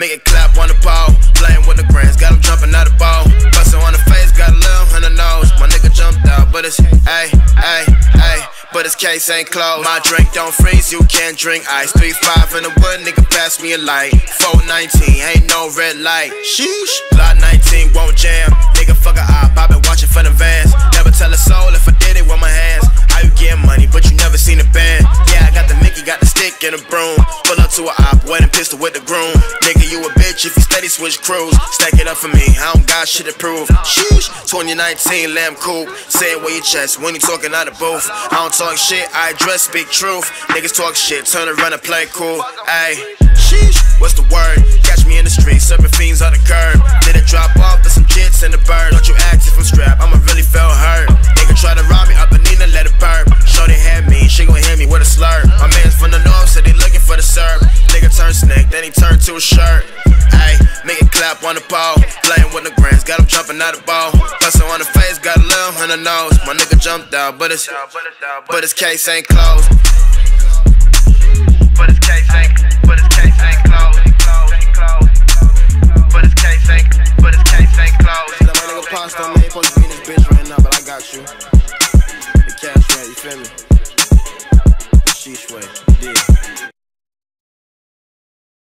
make it clap on the ball. Playing with the grands, got him jumping out the ball. Bustin' on the face, got a little the nose. My nigga jumped out, but it's, ayy, ayy, ayy. But his case ain't closed. My drink don't freeze, you can't drink ice. 3-5 in the wood, nigga, pass me a light. 419, ain't no red light. Sheesh. Lot 19 stick and a broom. Pull up to a op, wedding pistol with the groom. Nigga, you a bitch if you steady switch crews. Stack it up for me, I don't got shit to prove. Sheesh. 2019 Lamb Coupe. Say it with your chest when you talking out of booth. I don't talk shit, I address, speak truth. Niggas talk shit, turn around and play cool. Ayy, sheesh, what's the word? Catch me in the street, serving fiends on the turn snake, then he turned to a shirt. Ayy, nigga clap on the ball, playing with the grands, got him jumping out the ball. Bustin' on the face, got a little on the nose. My nigga jumped out, but it's but his case ain't closed. But his case ain't, but his case ain't closed. But his case ain't, but his case ain't closed. My nigga supposed to be in this bitch right now, but I got you. The cash right, you feel me? Sheesh way, yeah.